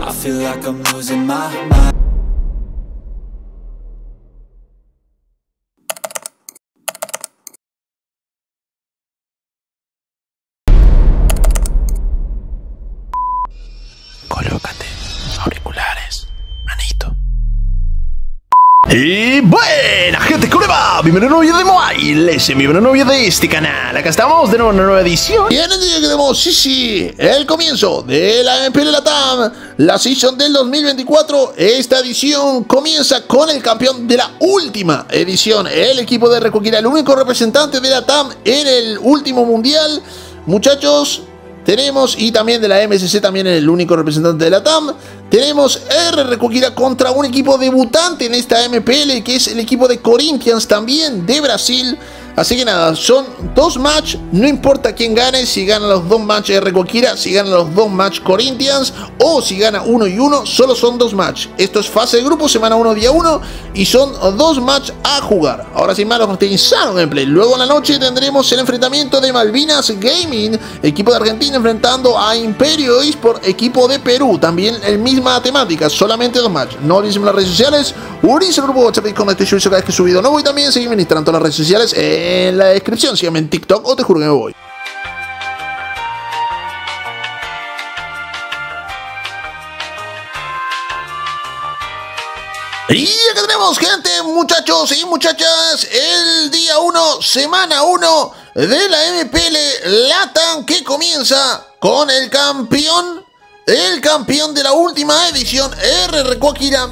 I feel like I'm losing my mind Y buena gente, ¿cómo le va? Bienvenido a un nuevo de Mobile, ese mi nuevo video de este canal. Acá estamos de nuevo en una nueva edición. Y en el día que tenemos, sí, sí, el comienzo de la MPL Latam, la season del 2024. Esta edición comienza con el campeón de la última edición, el equipo de Recoquira, el único representante de Latam en el último mundial. Muchachos, tenemos, y también de la MSC, también el único representante de la TAM. Tenemos R Recoquira contra un equipo debutante en esta MPL, que es el equipo de Corinthians también de Brasil. Así que nada, son dos match, no importa quién gane, si ganan los dos match R Recoquira, si ganan los dos match Corinthians, o si gana uno y uno, solo son dos match. Esto es fase de grupo, semana 1, día 1, y son dos match a jugar. Ahora sin más, nos insano gameplay. Luego en la noche tendremos el enfrentamiento de Malvinas Gaming, equipo de Argentina enfrentando a Imperio Esport, equipo de Perú. También el misma temática, solamente dos match. No olviden las redes sociales, unirse al grupo WhatsApp y con este show cada vez que subido nuevo y también seguirme en las redes sociales en la descripción. Síganme en TikTok o te juro que me voy. Y acá tenemos gente, muchachos y muchachas, el día 1, semana 1 de la MPL Latam que comienza con el campeón, el campeón de la última edición, R. Recoquira,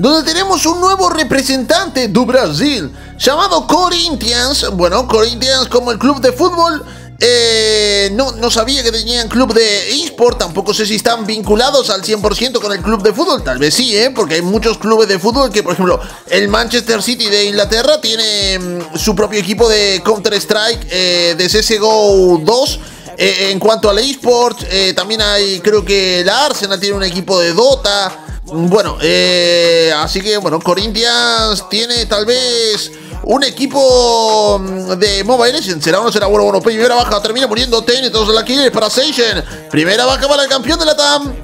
donde tenemos un nuevo representante de Brasil llamado Corinthians. Bueno, Corinthians como el club de fútbol. Eh, no, no sabía que tenían club de eSport, tampoco sé si están vinculados al 100% con el club de fútbol, tal vez sí, ¿eh? porque hay muchos clubes de fútbol que, por ejemplo, el Manchester City de Inglaterra tiene mm, su propio equipo de Counter-Strike, eh, de CSGO 2. Eh, en cuanto al eSport, eh, también hay, creo que la Arsenal tiene un equipo de Dota. Bueno, eh, así que, bueno, Corinthians tiene tal vez un equipo mm, de Mobile Legends. ¿Será o no será bueno? Bueno, primera baja, termina muriendo Ten, todos la kill para Seichen. Primera baja para el campeón de la TAM.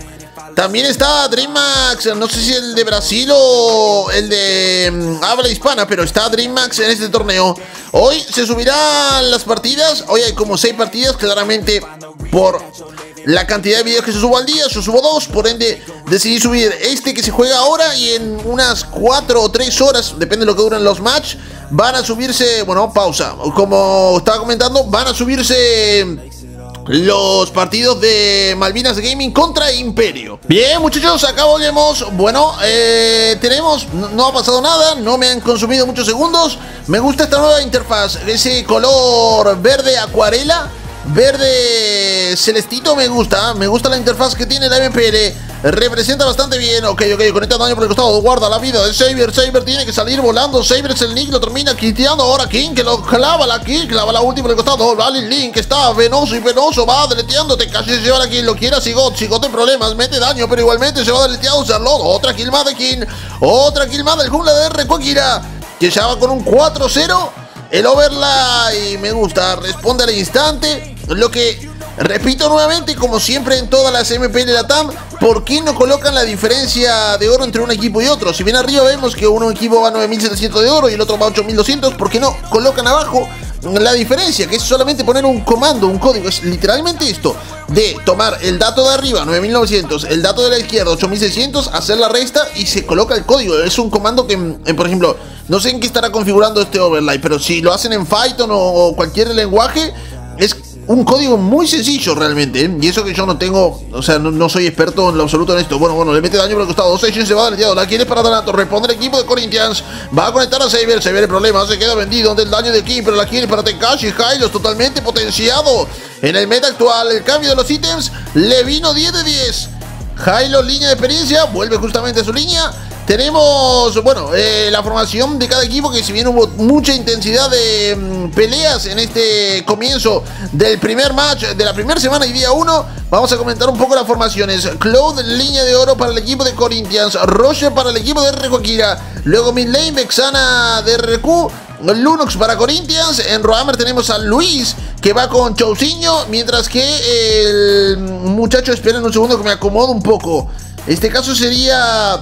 También está DreamMax, no sé si el de Brasil o el de mm, habla hispana, pero está DreamMax en este torneo. Hoy se subirán las partidas, hoy hay como 6 partidas, claramente por la cantidad de videos que se subo al día, yo subo dos, por ende decidí subir este que se juega ahora y en unas 4 o 3 horas, depende de lo que duran los match, van a subirse, bueno, pausa, como estaba comentando, van a subirse los partidos de Malvinas Gaming contra Imperio. Bien, muchachos, acá volvemos. Bueno, eh, tenemos, no, no ha pasado nada, no me han consumido muchos segundos. Me gusta esta nueva interfaz, ese color verde acuarela. Verde celestito me gusta, me gusta la interfaz que tiene la MPL. Representa bastante bien. Ok, ok, conecta daño por el costado. Guarda la vida de Saber. Saber tiene que salir volando. Saber es el Nick, lo termina quiteando. Ahora King que lo clava la King, clava la última por el costado. Vale, Link está venoso y venoso. Va deleteándote. Casi se lleva a quien lo quiera. Sigot, Sigot en problemas. Mete daño, pero igualmente se va deleteando. Charlotte. Otra kill más de King. Otra kill más del jungla de R. Kokira. Que ya va con un 4-0. El overlay me gusta. Responde al instante. Lo que Repito nuevamente, como siempre en todas las MPL Latam, ¿por qué no colocan la diferencia de oro entre un equipo y otro? Si bien arriba vemos que un equipo va a 9700 de oro y el otro va a 8200, ¿por qué no colocan abajo la diferencia? Que es solamente poner un comando, un código. Es literalmente esto: de tomar el dato de arriba, 9900, el dato de la izquierda, 8600, hacer la resta y se coloca el código. Es un comando que, por ejemplo, No sé en qué estará configurando este overlay, pero si lo hacen en Python o cualquier lenguaje, es un código muy sencillo realmente. ¿eh? Y eso que yo no tengo, o sea, no, soy experto en lo absoluto en esto. Bueno, bueno, le mete daño por el costado. Dos se va deleteado. La quiere para Danato. Responde el equipo de Corinthians. Va a conectar a Saber. Ve el problema. Se queda vendido ante el daño de Kim. Pero la quiere para Tekashi. Hylos totalmente potenciado. En el meta actual, el cambio de los ítems le vino 10 de 10. Hylos, línea de experiencia. Vuelve justamente a su línea. Tenemos, bueno, eh, la formación de cada equipo que si bien hubo mucha intensidad de mm, peleas en este comienzo del primer match de la primera semana y día 1, vamos a comentar un poco las formaciones. Claude, línea de oro para el equipo de Corinthians, Roger para el equipo de Akira, luego Midlane, Vexana de RQ, Lunox para Corinthians, en Rohammer tenemos a Luis que va con Chousinho, mientras que el muchacho, esperen un segundo que me acomodo un poco. Este caso sería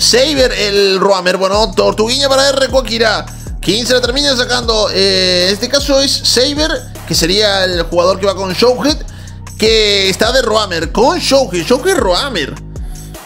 Saber, el Roamer. Bueno, Tortuguiña para R. Akira. 15 la termina sacando. Eh, en este caso es Saber, que sería el jugador que va con Showhead. Que está de Roamer. Con Showhead. Showhead Roamer.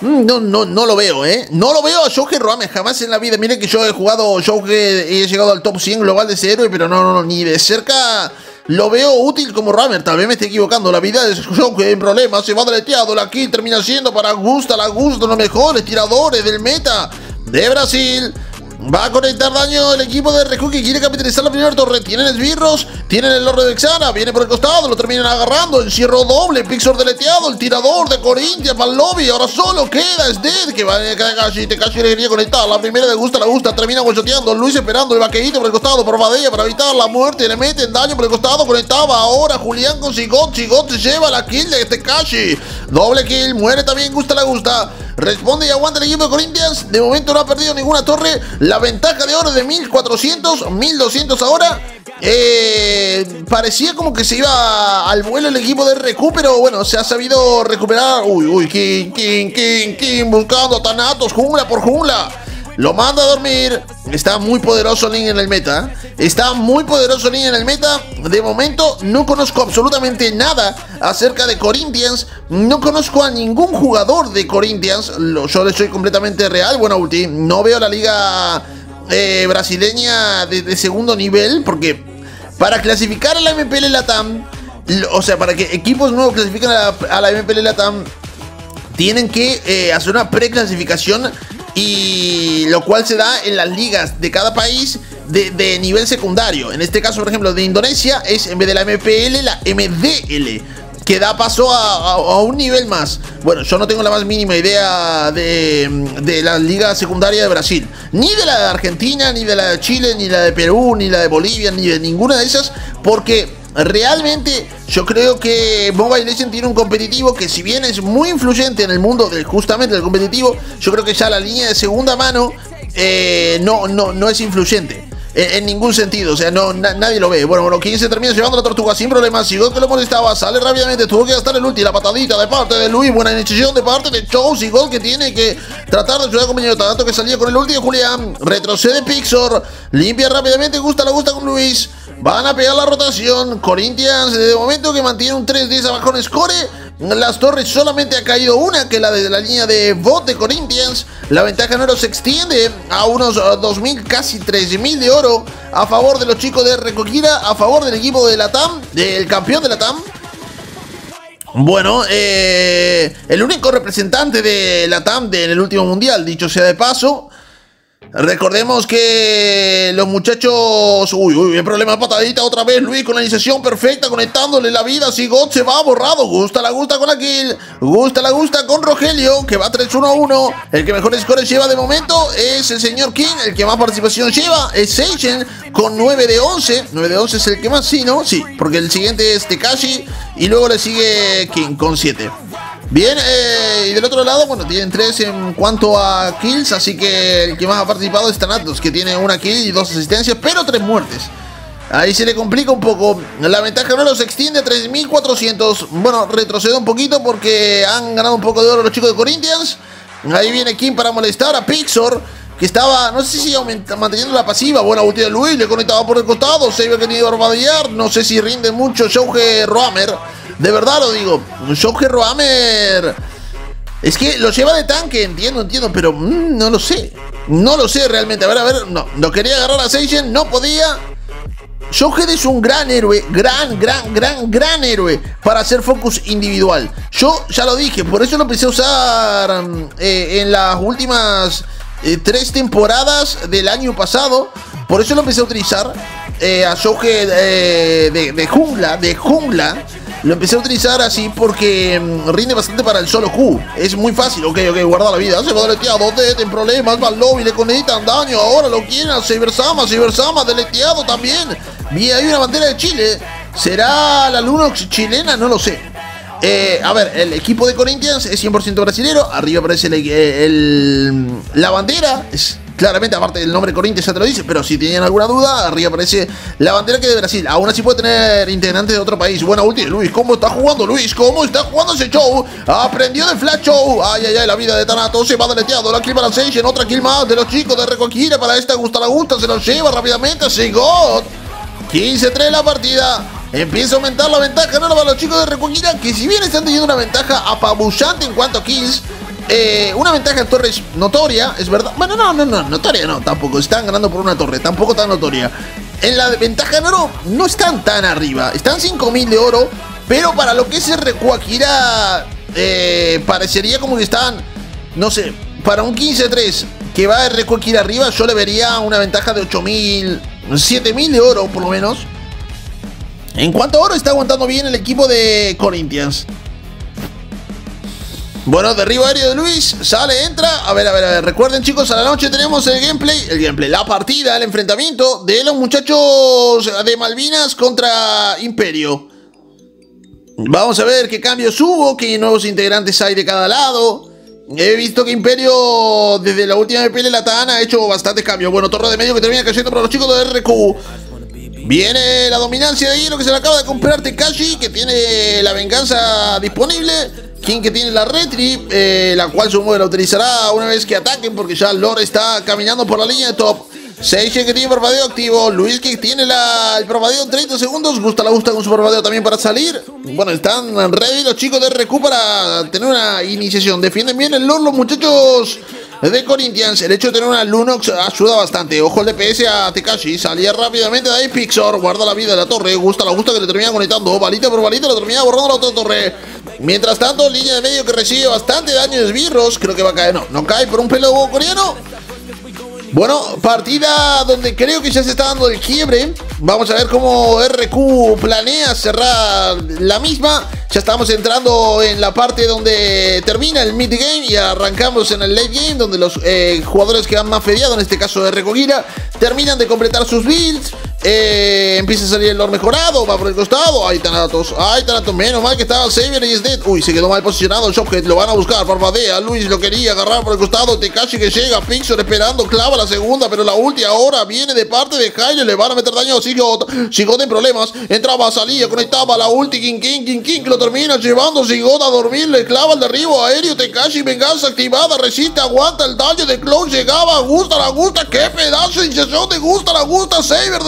Mm, no, no, no lo veo, ¿eh? No lo veo a Showhead Roamer jamás en la vida. Miren que yo he jugado Showhead y he llegado al top 100 global de ese héroe, pero no, no, no, ni de cerca lo veo útil como Rammer, tal vez me esté equivocando. La vida es que en problemas, se va deleteado. La kill termina siendo para Gusta, la Gusta, los mejores tiradores del meta de Brasil. Va a conectar daño el equipo de RQ que quiere capitalizar la primera torre. Tienen esbirros, tienen el Lord de Xana, viene por el costado, lo terminan agarrando. El cierro doble, Pixor deleteado, el tirador de Corintia para el lobby. Ahora solo queda Dead que va a Tekashi. Tekashi le quería conectar. La primera le gusta, la gusta, termina guachoteando. Luis esperando el vaquerito por el costado, por Badella para evitar la muerte. Le meten daño por el costado, conectaba. Ahora Julián con Sigot. Sigot se lleva la kill de Tekashi. Doble kill, muere también, gusta, la gusta. Responde y aguanta el equipo de Corinthians. De momento no ha perdido ninguna torre. La ventaja de oro de 1400, 1200 ahora. Eh, parecía como que se iba al vuelo el equipo de RQ, pero bueno, se ha sabido recuperar. Uy, uy, King, King, King, King, buscando Tanatos, jungla por jungla. Lo manda a dormir. Está muy poderoso Link en el meta. Está muy poderoso Link en el meta. De momento no conozco absolutamente nada acerca de Corinthians. No conozco a ningún jugador de Corinthians. Yo le soy completamente real. Bueno, Ulti, no veo la liga eh, brasileña de, segundo nivel. Porque para clasificar a la MPL Latam, o sea, para que equipos nuevos clasifiquen a la, MPL Latam, tienen que eh, hacer una preclasificación y lo cual se da en las ligas de cada país de, nivel secundario. En este caso, por ejemplo, de Indonesia es en vez de la MPL, la MDL. Que da paso a, un nivel más. Bueno, yo no tengo la más mínima idea de, de la liga secundaria de Brasil. Ni de la de Argentina, ni de la de Chile, ni la de Perú, ni la de Bolivia, ni de ninguna de esas. Porque realmente yo creo que Mobile Legends tiene un competitivo que si bien es muy influyente en el mundo del justamente del competitivo, yo creo que ya la línea de segunda mano eh, no, no, no es influyente. En, ningún sentido, o sea, no, nadie lo ve. Bueno, bueno, 15 termina llevando la tortuga sin problemas. Sigo que lo molestaba, sale rápidamente. Tuvo que gastar el ulti, la patadita de parte de Luis. Buena iniciación de parte de Chow. Sigol que tiene que tratar de ayudar a compañero. Tanto que salía con el ulti de Julián. Retrocede Pixor. Limpia rápidamente. Gusta, la gusta con Luis. Van a pegar la rotación. Corinthians, de momento que mantiene un 3-10 abajo en score. Las torres solamente ha caído una, que la de la línea de bot de Corinthians. La ventaja en oro se extiende a unos 2.000, casi 3.000 de oro a favor de los chicos de Recoquira, a favor del equipo de la TAM, del campeón de la TAM. Bueno, eh, el único representante de la TAM en el último mundial, dicho sea de paso, Recordemos que los muchachos. Uy, uy, el problema patadita otra vez. Luis con la iniciación perfecta, conectándole la vida. Sigot se va borrado. Gusta la gusta con la kill. Gusta la gusta con Rogelio, que va 3-1-1. El que mejor score lleva de momento es el señor King. El que más participación lleva es Seichen con 9 de 11. 9 de 11 es el que más, sí, ¿no? Sí, porque el siguiente es Tekashi. Y luego le sigue King con 7. Bien, eh, y del otro lado, bueno, tienen tres en cuanto a kills, así que el que más ha participado es Thanatos, que tiene una kill y dos asistencias, pero tres muertes. Ahí se le complica un poco. La ventaja no los extiende a 3.400. Bueno, retrocede un poquito porque han ganado un poco de oro los chicos de Corinthians. Ahí viene Kim para molestar a Pixor, que estaba, no sé si manteniendo la pasiva. Buena ulti de Luis, le conectaba por el costado. Se había querido armadillar. No sé si rinde mucho Shouge Roamer. De verdad lo digo. Shohei Roamer Es que lo lleva de tanque, entiendo, entiendo, pero mm, no lo sé. No lo sé realmente. A ver, a ver, no. No quería agarrar a Seijen, no podía. Showhead es un gran héroe, gran, gran, gran, gran héroe para hacer focus individual. Yo ya lo dije, por eso lo empecé a usar mm, eh, en las últimas eh, tres temporadas del año pasado. Por eso lo empecé a utilizar eh, a Showhead de, de jungla, de jungla. Lo empecé a utilizar así porque mm, rinde bastante para el solo Q. Es muy fácil, ok, ok, guarda la vida. Se va deleteado, Dead en problemas, va al lobby, le conectan daño. Ahora lo quieren a Cybersama, Cybersama deleteado también. Bien, hay una bandera de Chile. ¿Será la Lunox chilena? No lo sé. Eh, a ver, el equipo de Corinthians es 100% brasilero. Arriba aparece el, la bandera. Es claramente, aparte del nombre Corinthians ya te lo dice. Pero si tienen alguna duda, arriba aparece la bandera que de Brasil. Aún así puede tener integrantes de otro país. Buena ulti, Luis. ¿Cómo está jugando Luis? ¿Cómo está jugando ese show? Aprendió de Flash Show. Ay, ay, ay, la vida de Tanato se va deleteado. La kill para Seichen. Otra kill más de los chicos de Recoquira. Para esta gusta la gusta. Se lo lleva rápidamente. God 15-3 la partida. Empieza a aumentar la ventaja, no para los chicos de Recoquira, que si bien están teniendo una ventaja apabullante en cuanto a kills, eh, una ventaja en torres notoria, es verdad. Bueno, no, no, no, notoria no, tampoco. Están ganando por una torre, tampoco tan notoria. En la ventaja en oro no están tan arriba, están 5000 de oro, pero para lo que es el Recuaquira, eh, parecería como que están, no sé, para un 15-3 que va a Recuaquira arriba, yo le vería una ventaja de 8000, 7000 de oro por lo menos. En cuanto a oro, está aguantando bien el equipo de Corinthians. Bueno, derribo aéreo de Luis, sale, entra. A ver, a ver, a ver. Recuerden, chicos, a la noche tenemos el gameplay. El gameplay, la partida, el enfrentamiento de los muchachos de Malvinas contra Imperio. Vamos a ver qué cambios hubo, qué nuevos integrantes hay de cada lado. He visto que Imperio, desde la última de la TAN, ha hecho bastantes cambios. Bueno, torre de medio que termina cayendo para los chicos de RQ. Viene la dominancia de hielo que se le acaba de comprar Tekashi, que tiene la venganza disponible. Quien que tiene la retri, eh, la cual su la utilizará una vez que ataquen, porque ya Lore está caminando por la línea de top. Seiche que tiene parpadeo activo, Luis que tiene la, el parpadeo en 30 segundos, Gusta la gusta con su parpadeo también para salir. Bueno, están ready los chicos de RQ para tener una iniciación. Defienden bien el lore los muchachos de Corinthians. El hecho de tener una Lunox ayuda bastante. Ojo el DPS a Tekashi. Salía rápidamente de ahí Pixor. Guarda la vida de la torre. Gusta la gusta que le termina conectando. Balita por balita lo termina borrando la otra torre. Mientras tanto, línea de medio que recibe bastante daño de esbirros. Creo que va a caer. No, no cae por un pelo coreano. Bueno, partida donde creo que ya se está dando el quiebre. Vamos a ver cómo RQ planea cerrar la misma. Ya estamos entrando en la parte donde termina el mid game y arrancamos en el late game, donde los eh, jugadores que han más feriado, en este caso de Recogira, terminan de completar sus builds. Eh, empieza a salir el lore mejorado, va por el costado. Ahí Tanatos, ahí Tanatos, menos mal que estaba Xavier y es dead. Uy, se quedó mal posicionado el Shophead, lo van a buscar, parpadea. Luis lo quería agarrar por el costado, Tekashi que llega, Pixel esperando, clava la segunda, pero la última ahora viene de parte de Jairo, le van a meter daño a Sigot. Sigot en problemas, entraba, salía, conectaba la ulti, King King, King King, lo termina llevando Sigot a dormir, le clava el derribo aéreo, Tekashi, venganza activada, resiste, aguanta el daño de Clone, llegaba, gusta, la gusta, qué pedazo de iniciación te gusta, la gusta, Saber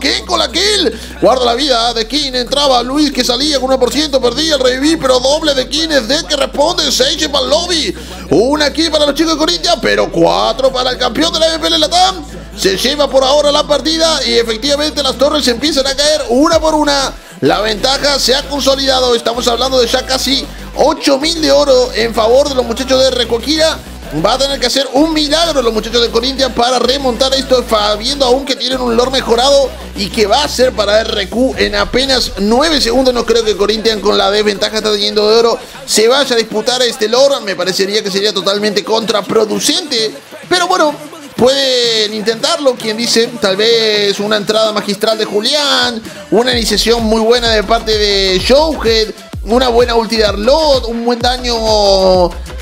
King con la kill. Guarda la vida de King. Entraba Luis que salía con 1%. Perdía el revivir, pero doble de King. Dead que responde. 6 para el lobby. Una kill para los chicos de Corinthians, pero 4 para el campeón de la MPL Latam. Se lleva por ahora la partida y efectivamente las torres empiezan a caer una por una. La ventaja se ha consolidado. Estamos hablando de ya casi 8000 de oro en favor de los muchachos de Recoquira. Va a tener que hacer un milagro los muchachos de Corinthians para remontar esto, viendo aún que tienen un lore mejorado y que va a ser para RQ en apenas 9 segundos. No creo que Corinthians con la desventaja está teniendo de oro se vaya a disputar este lore. Me parecería que sería totalmente contraproducente. Pero bueno, pueden intentarlo. Quien dice, tal vez una entrada magistral de Julián, una iniciación muy buena de parte de Showhead, una buena ulti de Arlot, un buen daño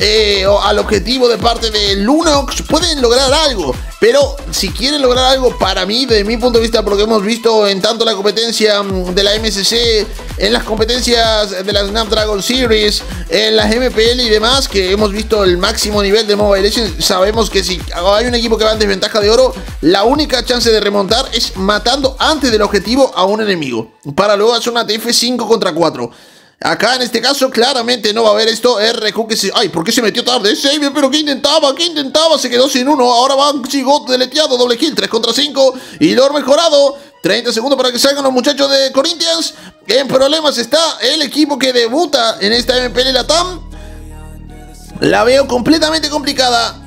eh, al objetivo de parte de Lunox, pueden lograr algo. Pero si quieren lograr algo, para mí, desde mi punto de vista, por lo que hemos visto en tanto la competencia mm, de la MSC, en las competencias de la Snapdragon Series, en las MPL y demás, que hemos visto el máximo nivel de Mobile Legends, sabemos que si hay un equipo que va en desventaja de oro, la única chance de remontar es matando antes del objetivo a un enemigo, para luego hacer una TF 5 contra 4. Acá en este caso claramente no va a haber esto. RQ que se... Ay, ¿por qué se metió tarde? Xavier, pero ¿qué intentaba? ¿Qué intentaba? Se quedó sin uno. Ahora va Chigot deleteado, doble kill, 3 contra 5. Y lo mejorado. 30 segundos para que salgan los muchachos de Corinthians. En problemas está el equipo que debuta en esta MPL Latam. La veo completamente complicada.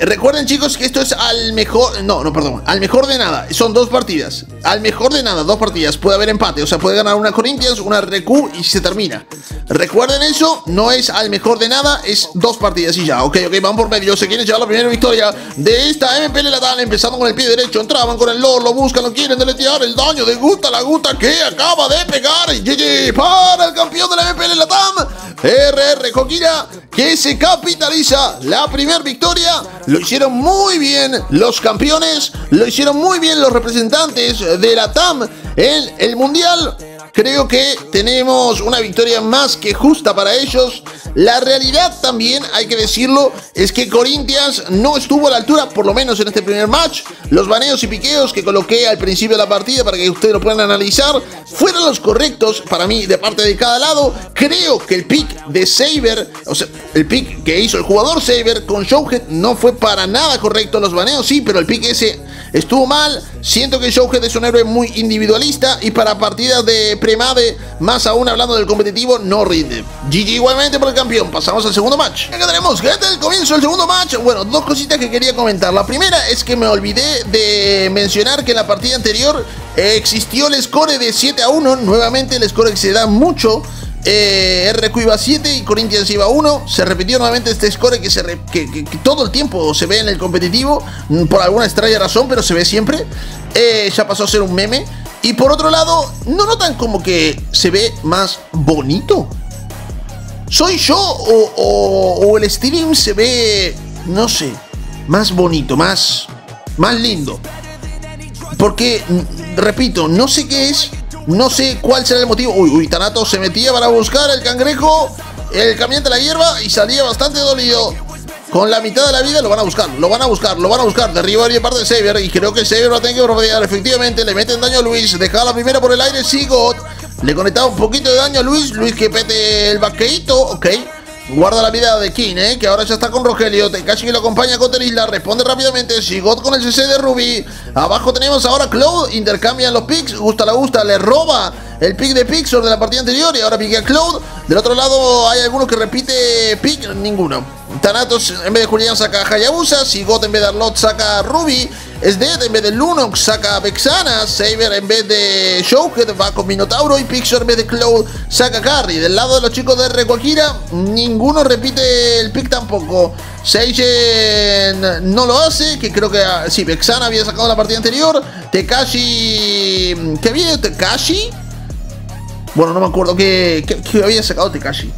Recuerden chicos que esto es al mejor, no, no, perdón, al mejor de nada, son dos partidas, al mejor de nada, dos partidas, puede haber empate, o sea, puede ganar una Corinthians, una RQ y se termina. Recuerden eso, no es al mejor de nada, es dos partidas y ya, ok, ok, van por medio, se quieren llevar la primera victoria de esta MPL Latal, empezando con el pie derecho, entraban con el LOR, lo buscan, lo quieren deletear, el daño de Gusta, la Gusta que acaba de pegar, GG para el campeón de la MPL Latam, RR Coquira, que se capitaliza la primera victoria lo hicieron muy bien los campeones, lo hicieron muy bien los representantes de la TAM en el Mundial. Creo que tenemos una victoria más que justa para ellos. La realidad también, hay que decirlo, es que Corinthians no estuvo a la altura, por lo menos en este primer match. Los baneos y piqueos que coloqué al principio de la partida para que ustedes lo puedan analizar fueron los correctos para mí de parte de cada lado. Creo que el pick de Saber, o sea, el pick que hizo el jugador Saber con Showhead no fue para nada correcto. Los baneos sí, pero el pick ese estuvo mal. Siento que Showhead es un héroe muy individualista y para partidas de Premade, más aún hablando del competitivo, no rinde. GG igualmente por el campeón. Pasamos al segundo match. Acá tenemos, gente, el comienzo del segundo match. Bueno, dos cositas que quería comentar. La primera es que me olvidé de mencionar que en la partida anterior existió el score de 7 a 1. Nuevamente el score que se da mucho. Eh, RQ iba 7 y Corinthians iba 1. Se repitió nuevamente este score que, se que, todo el tiempo se ve en el competitivo. Mm, por alguna extraña razón, pero se ve siempre. Eh, ya pasó a ser un meme. Y por otro lado, ¿no notan como que se ve más bonito? ¿Soy yo o, el stream se ve, no sé, más bonito, más, más lindo? Porque, mm, repito, no sé qué es, no sé cuál será el motivo. Uy, uy, Tanato se metía para buscar el cangrejo, el camión de la hierba y salía bastante dolido. Con la mitad de la vida lo van a buscar, lo van a buscar, lo van a buscar. Derriba y parte de Xavier. Y creo que Xavier va a tener que rodear. Efectivamente, le meten daño a Luis. Deja la primera por el aire. Sigot. Le conectaba un poquito de daño a Luis. Luis que pete el vaqueito. Ok. Guarda la vida de King, ¿eh? que ahora ya está con Rogelio. Tekashi que lo acompaña con Terisla. Responde rápidamente. Sigot con el CC de Ruby. Abajo tenemos ahora Cloud. Intercambian los picks. Gusta la gusta. Le roba el pick de Pixor de la partida anterior. Y ahora pique a Cloud. Del otro lado hay alguno que repite pick. Ninguno. Thanatos en vez de Julián saca a Hayabusa. Sigot en vez de Arlot saca a Ruby. Dead en vez de Lunox saca a Vexana. Saber en vez de Showhead va con Minotauro. Y Pixar en vez de Cloud saca a Carry. Del lado de los chicos de Requakira, ninguno repite el pick tampoco. Seigen no lo hace, que creo que ah, sí, Vexana había sacado la partida anterior. Tekashi. ¿Qué había Tekashi? Bueno, no me acuerdo qué, qué, había sacado Tekashi.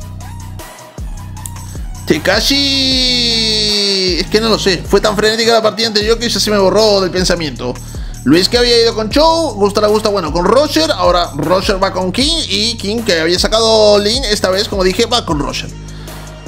Tekashi. Es que no lo sé. Fue tan frenética la partida anterior que ya se me borró del pensamiento. Luis que había ido con Chow, Gusta la Gusta, bueno, con Roger. Ahora Roger va con King y King que había sacado Lin, esta vez, como dije, va con Roger.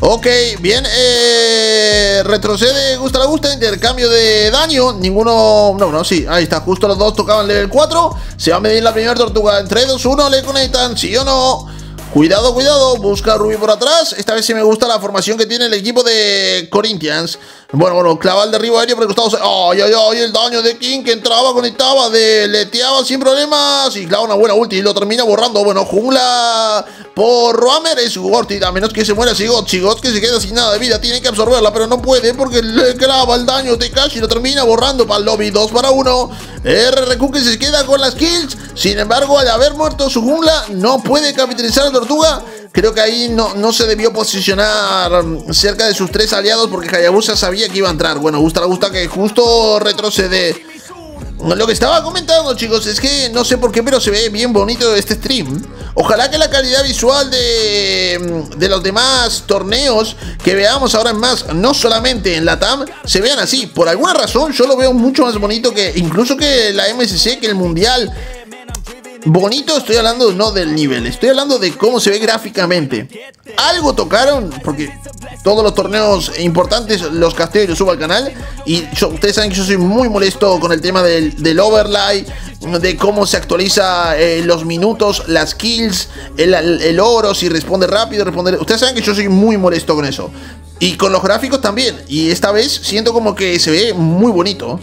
Ok, bien, eh, retrocede, gusta la gusta, intercambio de daño, ninguno, no, no, sí, ahí está, justo los dos tocaban level 4, se va a medir la primera tortuga, entre 2, 1, le conectan, sí o no, Cuidado, cuidado, busca a Ruby por atrás. Esta vez sí me gusta la formación que tiene el equipo de Corinthians. Bueno, bueno, clava el derribo aéreo por el costado. ¡Ay, ay, ay! El daño de King que entraba, conectaba, deleteaba sin problemas. Y clava una buena ulti y lo termina borrando. Bueno, jungla por Roamer es Gortid. A menos que se muera Sigot. Sigot que se queda sin nada de vida. Tiene que absorberla, pero no puede porque le clava el daño de Cash y lo termina borrando para el lobby. 2 para 1. RRQ que se queda con las kills. Sin embargo, al haber muerto su jungla, no puede capitalizar la Creo que ahí no, no se debió posicionar cerca de sus tres aliados porque Hayabusa sabía que iba a entrar. Bueno, gusta, gusta que justo retrocede. Lo que estaba comentando, chicos, es que no sé por qué, pero se ve bien bonito este stream. Ojalá que la calidad visual de, de los demás torneos que veamos ahora en más, no solamente en la TAM, se vean así. Por alguna razón, yo lo veo mucho más bonito que incluso que la MSC, que el Mundial bonito estoy hablando no del nivel, estoy hablando de cómo se ve gráficamente. Algo tocaron, porque todos los torneos importantes los casteo y los subo al canal. Y ustedes saben que yo soy muy molesto con el tema del, del overlay, de cómo se actualiza eh, los minutos, las kills, el, oro, si responde rápido, responder. Ustedes saben que yo soy muy molesto con eso. Y con los gráficos también. Y esta vez siento como que se ve muy bonito.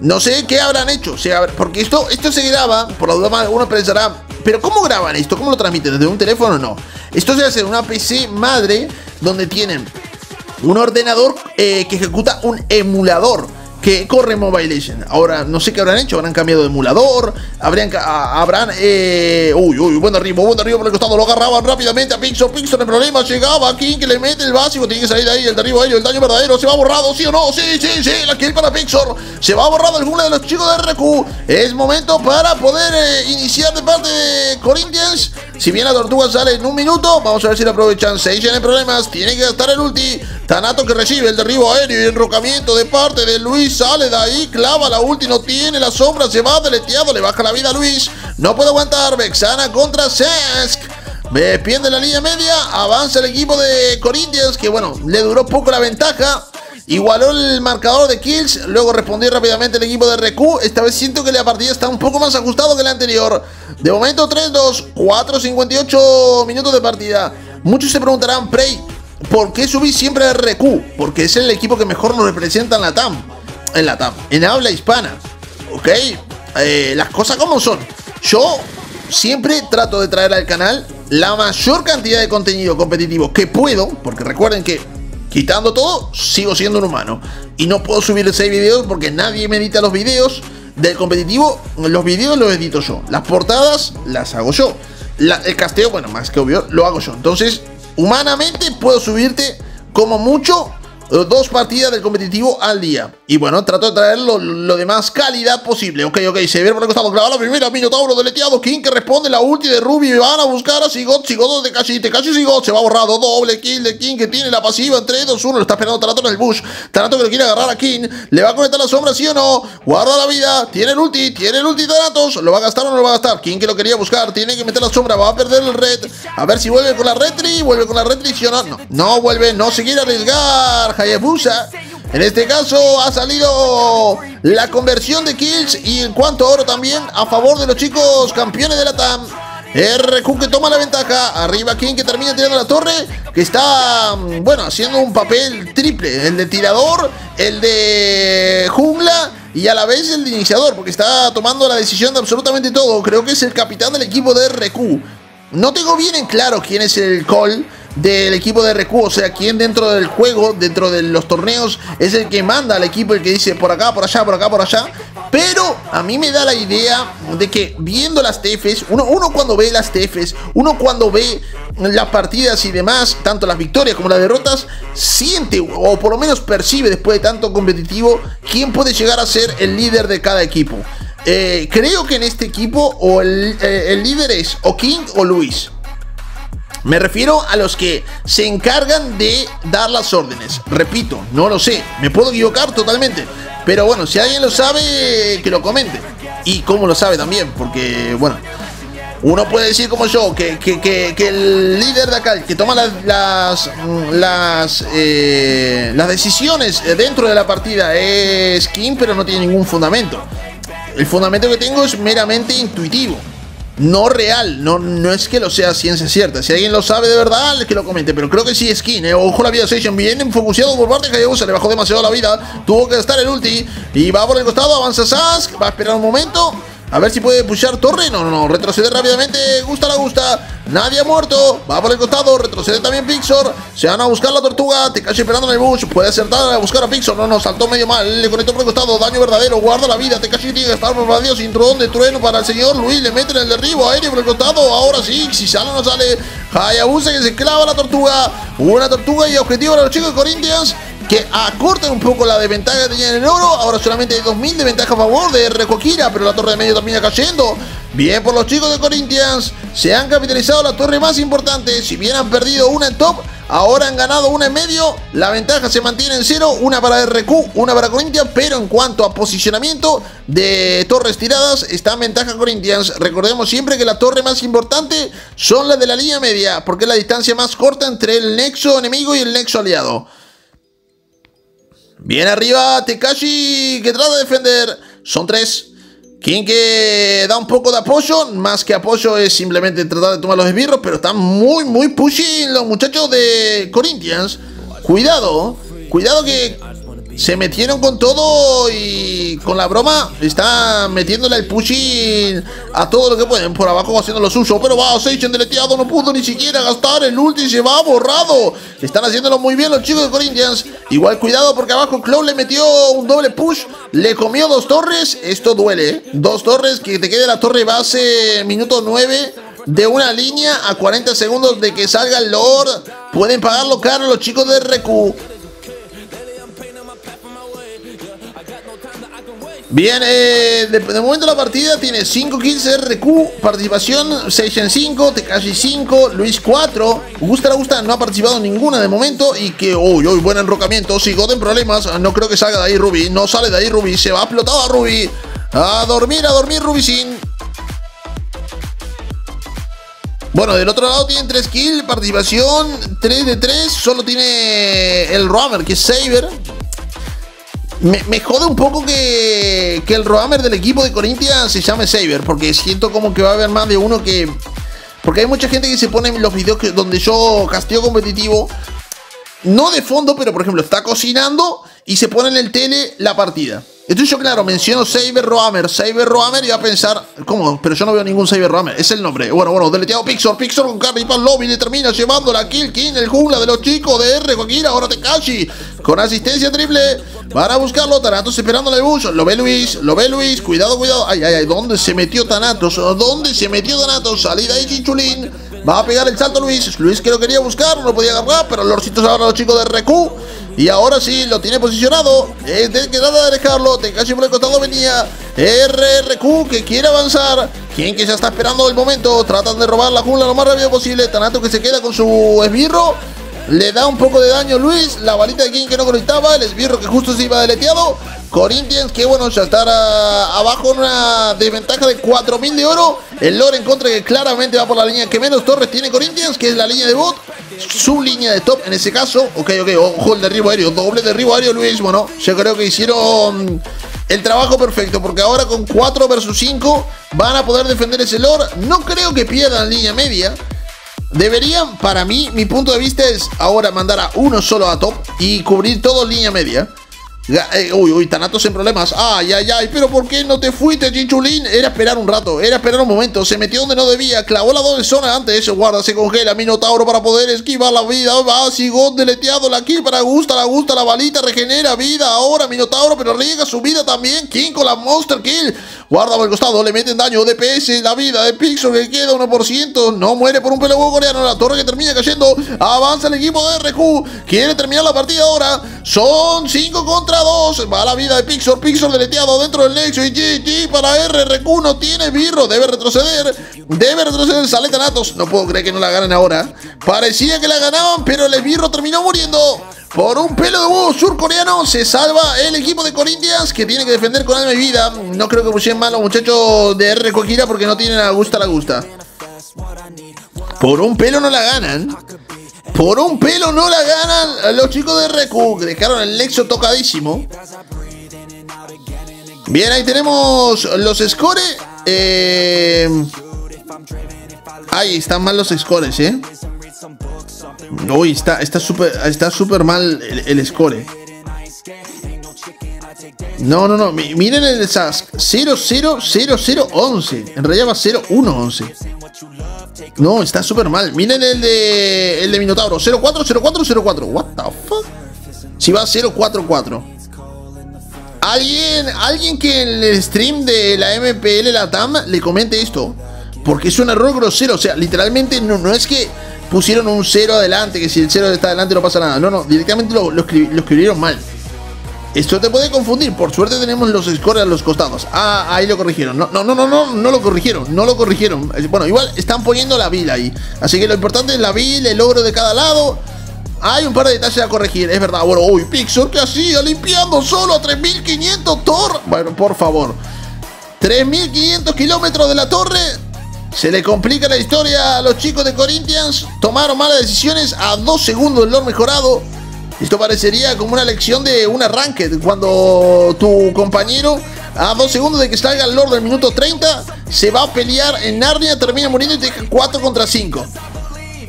No sé qué habrán hecho, porque esto, esto se graba, por la duda uno pensará, pero ¿cómo graban esto? ¿Cómo lo transmiten? ¿Desde un teléfono no? Esto se hace en una PC madre donde tienen un ordenador eh, que ejecuta un emulador que corre Mobile Legends. Ahora, no sé qué habrán hecho, habrán cambiado de emulador, habrían, habrán, eh, uy, uy, buen arriba, buen arriba por el costado, lo agarraban rápidamente a Pixel, Pixel en problema, llegaba aquí, que le mete el básico, tiene que salir de ahí, el de arriba ellos, el daño verdadero, se va borrado, sí o no, sí, sí, sí, la kill para Pixel, se va borrado el jungla de los chicos de RQ, es momento para poder eh, iniciar de parte de Corinthians, si bien la tortuga sale en un minuto, vamos a ver si lo aprovechan, se en problemas, tiene que gastar el ulti, Tanato que recibe el derribo aéreo y enrocamiento de parte de Luis sale de ahí, clava la ulti, no tiene la sombra, se va deleteado, le baja la vida a Luis. No puede aguantar, Vexana contra Sesk. Pierde la línea media, avanza el equipo de Corinthians, que bueno, le duró poco la ventaja. Igualó el marcador de kills, luego respondió rápidamente el equipo de RQ. Esta vez siento que la partida está un poco más ajustado que la anterior. De momento 3-2, 4-58 minutos de partida. Muchos se preguntarán, Prey, ¿por qué subí siempre a RQ? Porque es el equipo que mejor nos representa en la TAM en la TAM, en habla hispana. ¿Ok? Eh, las cosas como son. Yo siempre trato de traer al canal la mayor cantidad de contenido competitivo que puedo, porque recuerden que quitando todo, sigo siendo un humano. Y no puedo subir 6 videos porque nadie me edita los videos del competitivo. Los videos los edito yo. Las portadas las hago yo. el casteo, bueno, más que obvio, lo hago yo. Entonces, humanamente puedo subirte como mucho dos partidas del competitivo al día. Y bueno, trato de traer lo, de más calidad posible. Ok, ok, se ve por el costado. Claro, la primera, Minotauro deleteado. King que responde la ulti de Ruby. Van a buscar a Sigot. Sigot de Kashi. Tekashi Sigot se va borrado. Doble kill de King que tiene la pasiva en 3, 2, 1. Lo está esperando Tarato en el bush. Tarato que lo quiere agarrar a King. Le va a conectar la sombra, sí o no. Guarda la vida. Tiene el ulti. Tiene el ulti Taratos. ¿Lo va a gastar o no lo va a gastar? King que lo quería buscar. Tiene que meter la sombra. Va a perder el red. A ver si vuelve con la retri. Vuelve con la retri, no. No, no vuelve. No se quiere arriesgar. Hayabusa. En este caso ha salido la conversión de kills y en cuanto a oro también a favor de los chicos campeones de la TAM. RQ que toma la ventaja. Arriba King que termina tirando la torre. Que está, mm, bueno, haciendo un papel triple. El de tirador, el de jungla y a la vez el de iniciador. Porque está tomando la decisión de absolutamente todo. Creo que es el capitán del equipo de RQ. No tengo bien en claro quién es el call del equipo de RQ, o sea, quién dentro del juego, dentro de los torneos, es el que manda al equipo, el que dice por acá, por allá, por acá, por allá. Pero a mí me da la idea de que viendo las TFs, uno, uno cuando ve las TFs, uno cuando ve las partidas y demás, tanto las victorias como las derrotas, siente o por lo menos percibe después de tanto competitivo quién puede llegar a ser el líder de cada equipo. Eh, creo que en este equipo el, eh, el líder es o King o Luis. Me refiero a los que se encargan de dar las órdenes. Repito, no lo sé, me puedo equivocar totalmente. Pero bueno, si alguien lo sabe, que lo comente. Y cómo lo sabe también, porque bueno, uno puede decir como yo, que, el líder de acá, que toma las, las, eh, las decisiones dentro de la partida es Kim, pero no tiene ningún fundamento. El fundamento que tengo es meramente intuitivo no real, no, no es que lo sea ciencia cierta. Si alguien lo sabe de verdad, que lo comente. Pero creo que sí es King, eh. Ojo la vida Station, bien enfocuseado por parte de Hayabusa, le bajó demasiado la vida. Tuvo que estar el ulti. Y va por el costado, avanza Sask, va a esperar un momento. A ver si puede pushar torre. No, no, no. Retrocede rápidamente. Gusta la gusta. Nadie ha muerto. Va por el costado. Retrocede también Pixor. Se van a buscar la tortuga. Te casi esperando en el bush. Puede acertar a buscar a Pixor. No, no. Saltó medio mal. Le conectó por el costado. Daño verdadero. Guarda la vida. Te casi tiene que estar por Dios. Introdón de trueno para el señor Luis. Le meten el derribo aéreo por el costado. Ahora sí. Si sale o no sale. Hayabusa que se clava la tortuga. Una tortuga y objetivo para los chicos de Corinthians que acortan un poco la desventaja que tenían en oro. Ahora solamente hay 2000 de ventaja a favor de Recoquira, pero la torre de medio termina cayendo. Bien por los chicos de Corinthians. Se han capitalizado la torre más importante. Si bien han perdido una en top, Ahora han ganado una en medio. La ventaja se mantiene en cero. Una para RQ, una para Corinthians. Pero en cuanto a posicionamiento de torres tiradas, está en ventaja Corinthians. Recordemos siempre que la torre más importante son las de la línea media. Porque es la distancia más corta entre el nexo enemigo y el nexo aliado. Bien arriba Tekashi que trata de defender. Son tres. King que da un poco de apoyo, más que apoyo es simplemente tratar de tomar los esbirros, pero están muy, muy pushy los muchachos de Corinthians. Cuidado, cuidado que se metieron con todo y con la broma están metiéndole el pushing a todo lo que pueden. Por abajo haciendo lo suyo, pero va, Seichen deleteado, no pudo ni siquiera gastar el ulti, se va borrado. Están haciéndolo muy bien los chicos de Corinthians. Igual cuidado porque abajo Cloud le metió un doble push, le comió dos torres. Esto duele, ¿eh? Dos torres, que te quede la torre base minuto 9 de una línea a 40 segundos de que salga el Lord. Pueden pagarlo caro los chicos de RQ. Bien, eh, de, momento la partida tiene 5 kills RQ, participación 6 en 5, Tekashi 5, Luis 4, Gusta la Gusta no ha participado ninguna de momento y que, uy, uy, buen enrocamiento, si en problemas, no creo que salga de ahí Ruby, no sale de ahí Ruby, se va explotado a Ruby, a dormir, a dormir Ruby sin. Bueno, del otro lado tienen 3 kills, participación 3 de 3, solo tiene el Roamer que es Saber, me, jode un poco que, el Roamer del equipo de Corinthians se llame Saber, porque siento como que va a haber más de uno que. Porque hay mucha gente que se pone en los videos donde yo casteo competitivo, no de fondo, pero por ejemplo, está cocinando y se pone en el tele la partida. Entonces yo, claro, menciono Saber Roamer, Saber Roamer y va a pensar, ¿cómo? Pero yo no veo ningún Saber Roamer, es el nombre. Bueno, bueno, deleteado Pixor, Pixor con Carly Pan Lobby le termina llevando la kill, King, el jungla de los chicos de R, Joaquín, ahora Tekashi, con asistencia triple. Van a buscarlo, Tanatos esperando el bush, lo ve Luis, lo ve Luis, cuidado, cuidado. Ay, ay, ay, ¿dónde se metió Tanatos? ¿Dónde se metió Tanatos? Salida ahí, Chinchulín. Va a pegar el salto Luis. Luis que lo quería buscar, no lo podía agarrar, pero los ahora los chicos de RQ. Y ahora sí, lo tiene posicionado. Es de que nada de dejarlo. casi por el costado venía RRQ que quiere avanzar. Quien que ya está esperando el momento. Tratan de robar la jungla lo más rápido posible. Tanato que se queda con su esbirro. Le da un poco de daño Luis. La balita de King que no conectaba. El esbirro que justo se iba deleteado. Corinthians, que bueno, ya estará abajo en una desventaja de 4000 de oro. El lore en contra que claramente va por la línea que menos torres tiene Corinthians, que es la línea de bot. Su línea de top en ese caso. Ok, ok, ojo el derribo aéreo. Doble derribo aéreo, Luis. Bueno, yo creo que hicieron el trabajo perfecto. Porque ahora con 4 versus 5 van a poder defender ese lore. No creo que pierdan línea media. Deberían, para mí, mi punto de vista es ahora mandar a uno solo a top y cubrir todo línea media. Eh, uy, uy, Tanatos en problemas. Ay, ay, ay, pero ¿por qué no te fuiste, Chinchulín? Era esperar un rato, era esperar un momento. Se metió donde no debía, clavó la doble zona antes. Eso guarda, se congela. Minotauro para poder esquivar la vida. Va, Sigón deleteado la kill para Gusta, la Gusta, la balita regenera vida. Ahora Minotauro, pero riega su vida también. King con la Monster Kill. Guarda por el costado, le meten daño. DPS, la vida de Pixel que queda 1%. No muere por un pelo coreano. La torre que termina cayendo. Avanza el equipo de RQ. Quiere terminar la partida ahora. Son 5 contra 2. Va la vida de Pixel. Pixel deleteado dentro del Nexo. Y GG para RRQ. No tiene birro. Debe retroceder. Debe retroceder. Sale Thanatos. No puedo creer que no la ganen ahora. Parecía que la ganaban, pero el birro terminó muriendo. Por un pelo de búho surcoreano se salva el equipo de Corinthians que tiene que defender con alma y vida. No creo que pusieran mal los muchachos de R. Coquira porque no tienen a gusta la gusta. Por un pelo no la ganan. Por un pelo no la ganan los chicos de RQ. Dejaron el Lexo tocadísimo. Bien, ahí tenemos los scores. Eh... Ahí están mal los scores, ¿eh? Uy, está súper está super mal el, score. No, no, no. Miren el SAS. 0, 0, 0, 0, 11. En realidad va 0, 1, 11. No, está súper mal. Miren el de el de Minotauro. 0, 4, 0, 4, 0, 4. What the fuck? Si va 0, 4, 4. Alguien, alguien que en el stream de la MPL la TAM le comente esto. Porque es un error grosero. O sea, literalmente no, no es que pusieron un cero adelante, que si el cero está adelante no pasa nada. No, no, directamente lo, escribieron mal. Esto te puede confundir. Por suerte tenemos los scores a los costados. Ah, ahí lo corrigieron. No, no, no, no, no, lo corrigieron. No lo corrigieron. Bueno, igual están poniendo la vil ahí. Así que lo importante es la vil, el logro de cada lado. hay un par de detalles a corregir, es verdad. Bueno, uy, Pixar, ¿qué hacía? Limpiando solo a 3500 Thor. Bueno, por favor. 3500 kilómetros de la torre. Se le complica la historia a los chicos de Corinthians. Tomaron malas decisiones a dos segundos del Lord mejorado. Esto parecería como una lección de un arranque. Cuando tu compañero, a dos segundos de que salga el Lord del minuto 30, se va a pelear en Narnia, termina muriendo y te deja 4 contra 5.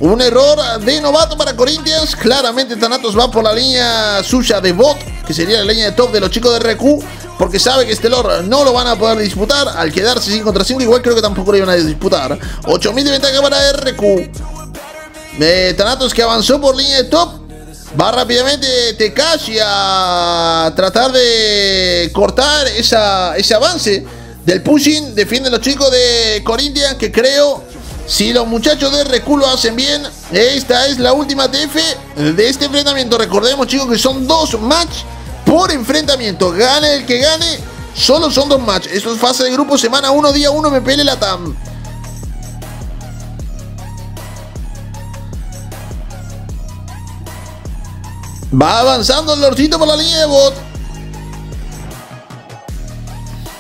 Un error de novato para Corinthians. Claramente Thanatos va por la línea suya de bot, que sería la línea de top de los chicos de RQ, porque sabe que este Lord no lo van a poder disputar. Al quedarse 5 contra 5, igual creo que tampoco lo iban a disputar. 8000 de ventaja para RQ. Eh, Thanatos que avanzó por línea de top. Va rápidamente Tekashi a tratar de cortar ese avance del pushing. Defienden los chicos de Corinthians que creo, si los muchachos de RQ lo hacen bien, esta es la última TF de este enfrentamiento. Recordemos chicos que son dos match por enfrentamiento. Gane el que gane, solo son dos match. Esto es fase de grupo, semana 1, día 1, MPL Latam. Va avanzando el lorcito por la línea de bot.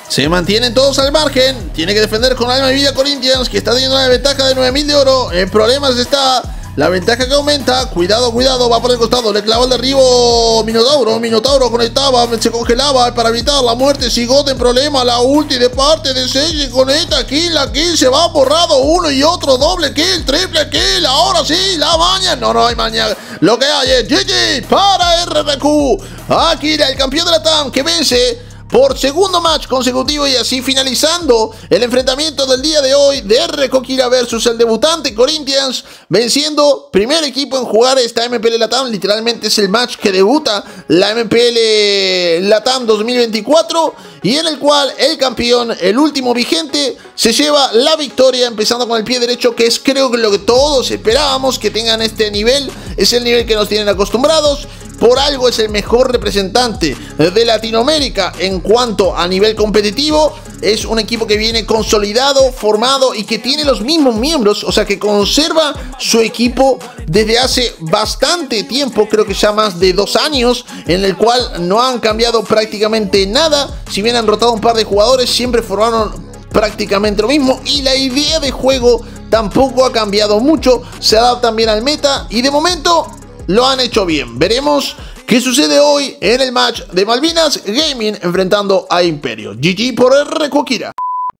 Se mantienen todos al margen. Tiene que defender con alma y vida Corinthians, que está teniendo una ventaja de 9000 de oro. En problemas está la ventaja que aumenta. Cuidado, cuidado. Va por el costado. Le clava el derribo Minotauro. Minotauro conectaba. Se congelaba para evitar la muerte. Sigote en problema. La ulti de parte de Seiji conecta. Kill. La kill se va borrado. Uno y otro. Doble kill. Triple kill. Ahora sí. La maña. No, no hay maña. Lo que hay es GG para RRQ. Akira, el campeón de la TAM que vence por segundo match consecutivo y así finalizando el enfrentamiento del día de hoy de R. Coquira versus el debutante Corinthians, venciendo primer equipo en jugar esta MPL Latam, literalmente es el match que debuta la MPL Latam 2024 y en el cual el campeón, el último vigente, se lleva la victoria empezando con el pie derecho que es creo que lo que todos esperábamos que tengan este nivel, es el nivel que nos tienen acostumbrados por algo es el mejor representante de Latinoamérica en cuanto a nivel competitivo. Es un equipo que viene consolidado, formado y que tiene los mismos miembros, o sea que conserva su equipo desde hace bastante tiempo, creo que ya más de dos años, en el cual no han cambiado prácticamente nada. Si bien han rotado un par de jugadores, siempre formaron prácticamente lo mismo y la idea de juego tampoco ha cambiado mucho, se adaptan bien al meta y de momento lo han hecho bien. Veremos qué sucede hoy en el match de Malvinas Gaming enfrentando a Imperio. GG por R. Kokira.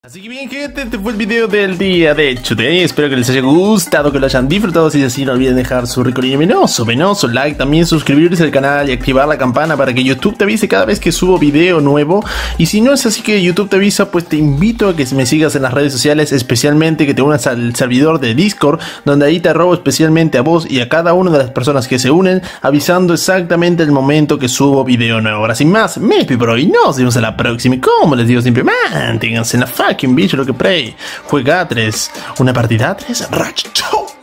Así que bien gente, este fue el video del día de Today, espero que les haya gustado, que lo hayan disfrutado, si es así no olviden dejar su rico y venoso, venoso like, también suscribirse al canal y activar la campana para que YouTube te avise cada vez que subo video nuevo, y si no es así que YouTube te avisa, pues te invito a que me sigas en las redes sociales, especialmente que te unas al servidor de Discord, donde ahí te robo especialmente a vos y a cada una de las personas que se unen, avisando exactamente el momento que subo video nuevo. Ahora sin más, me despido y nos vemos en la próxima, y como les digo siempre, manténganse en la fucking bicho lo que play. Juega 3, una partida 3, Ratchet